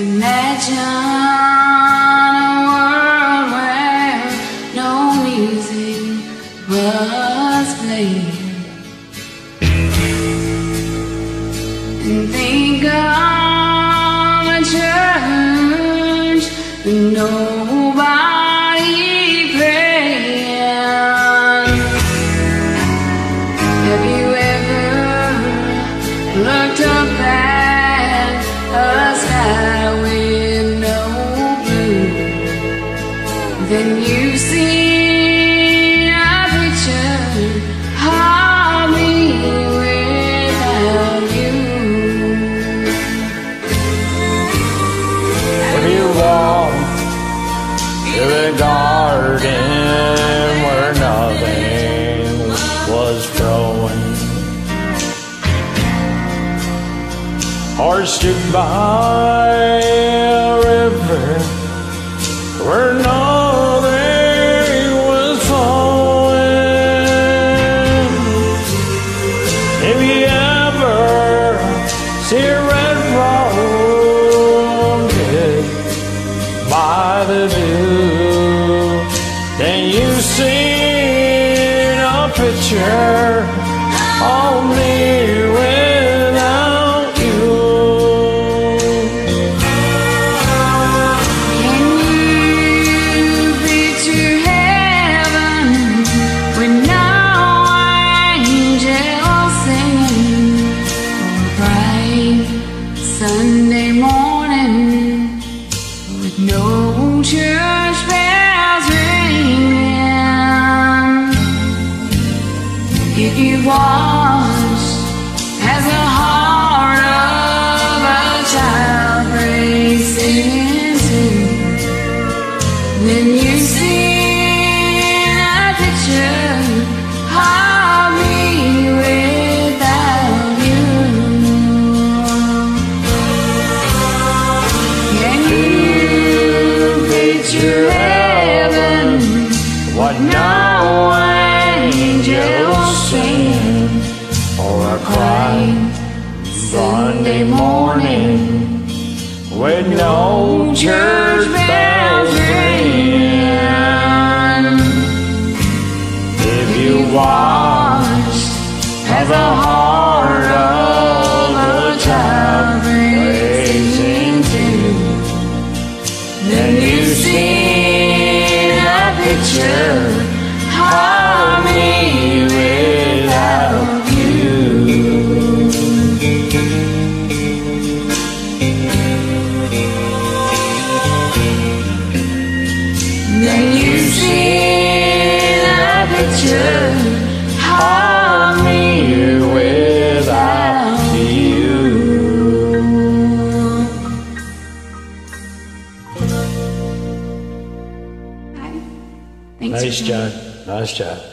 Imagine a world where no music was playing. And think of a church and nobody praying. Have you ever looked Then you see without you. You the garden where nothing was growing, or stood by picture of me without you. Can you picture heaven when no angels sing or bright Sunday What No now? angels sing Or a quiet Sunday morning. with no Church bells ring. If you watch as the heart of a child breaks into, then you see Then you see the picture of me without you. Hi. Thanks Nice job. Nice job.